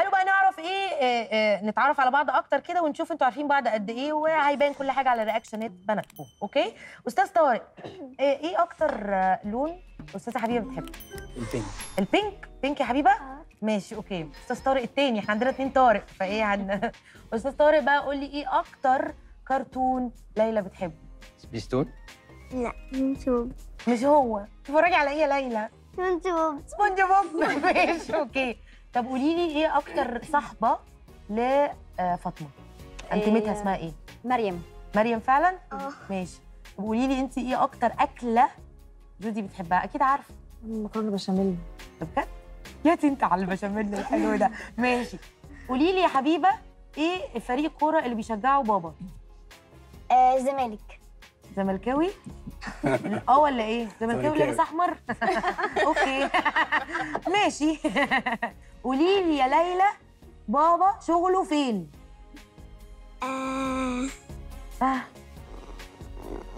تعالوا بقى نعرف إيه آه، آه، نتعرف على بعض أكتر كده ونشوف أنتوا عارفين بعض قد إيه وهيبان كل حاجة على reaction ات بناتكم okay؟ أستاذ طارق آه، إيه أكتر آه، لون أستاذة حبيبة بتحبه ال pink. ال pink؟ pink يا حبيبة؟ ماشي okay. أستاذ طارق التاني إحنا عندنا اتنين طارق فإيه هن... أستاذ طارق بقى قول لي إيه أكتر كرتون ليلى بتحبه؟ سبيستون. لا يوتيوب مش هو. تتفرجي على إيه يا ليلى؟ يوتيوب سبونج بوب. ماشي okay. طب قولي لي إيه أكتر صاحبة لفاطمه أنتيمتها اسمها إيه؟ مريم. مريم فعلا؟ آه. ماشي. طب قولي لي أنت إيه أكتر أكلة جودي بتحبها؟ أكيد عارفة. مكرونة بشاميل. طب بجد؟ يا انت على البشاميل الحلو ده. ماشي. قولي لي يا حبيبة إيه فريق الكوره اللي بيشجعه بابا؟ آه، زمالك. زملكاوي؟ آه ولا إيه؟ زملكاوي لابس أحمر؟ أوكي. ماشي. قولي لي يا ليلى بابا شغله فين؟ آه، آه.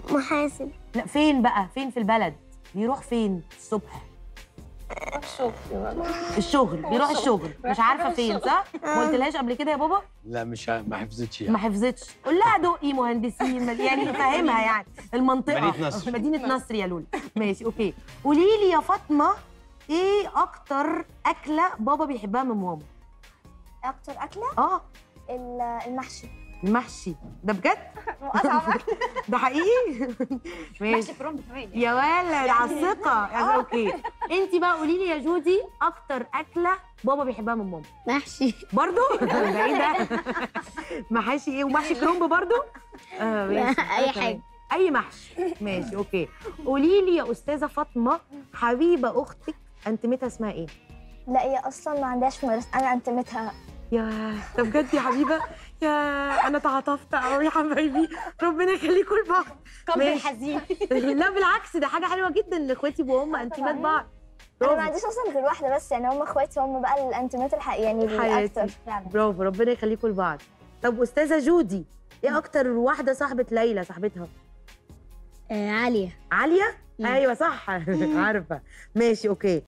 محاسب. لا فين بقى؟ فين في البلد؟ بيروح فين الصبح؟ الشغل بيروح الشغل. مش عارفة فين صح؟ ما قلتلهاش قبل كده يا بابا؟ لا مش ما حفظتش ما يعني حفظتش. قول لها دقي مهندسين يعني فاهمها يعني. المنطقة. مدينة نصر. مدينة نصر يا لولو. ماشي okay. قولي لي يا فاطمة إيه أكتر اكلة بابا بيحبها من ماما؟ أكتر أكلة؟ آه. ال- المحشي. المحشي. ده بجد؟ اصعب ده حقيقي؟ ماشي. كروم كمان يا ولد على الثقة. يا okay. انت بقى قولي لي يا جودي أكتر اكلة بابا بيحبها من ماما. محشي. برضو؟ ده إيه ده محاشي إيه؟ ومحشي كرنب برضو؟ آه ماشي. أي آه،. حاجة. أي محشي. ماشي أوكي. قولي لي يا أستاذة فاطمة حبيبة أختك انتمتها اسمها إيه؟ لا هي أصلا ما عندهاش مدرسه أنا انتمتها يا طب بجد يا حبيبة؟ يا أنا تعاطفت قوي يا حبايبي. ربنا يخليكم لبعض ماشي. الحزين لا بالعكس ده حاجة حلوة جدا إن إخواتي يبقوا هم انتمات بعض. أنا ما عنديش أصلا غير واحدة بس يعني هم إخواتي هم بقى الانتمات الحق يعني. الأكتر. فعلا. برافو ربنا يخليكم لبعض طب أستاذة جودي إيه أكتر واحدة صاحبة ليلى صاحبتها؟ آه عالية. عالية؟ أيوه صح. عارفة. ماشي أوكي.